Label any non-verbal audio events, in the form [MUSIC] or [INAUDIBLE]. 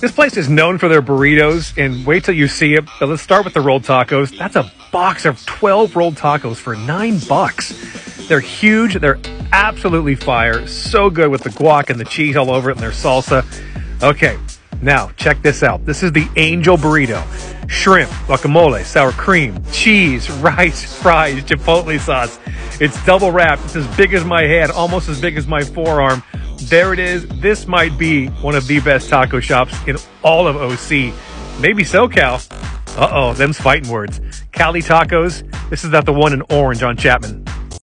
This place is known for their burritos, and wait till you see it. But let's start with the rolled tacos. That's a box of 12 rolled tacos for nine bucks. They're huge. They're absolutely fire. So good with the guac and the cheese all over it and their salsa. Okay, now check this out. This is the Angel Burrito. Shrimp, guacamole, sour cream, cheese, [LAUGHS] rice, fries, chipotle sauce. It's double wrapped. It's as big as my head, almost as big as my forearm. There it is. This might be one of the best taco shops in all of OC. Maybe SoCal. Uh oh, them's fighting words. Cali Tacos. This is not the one in orange on Chapman.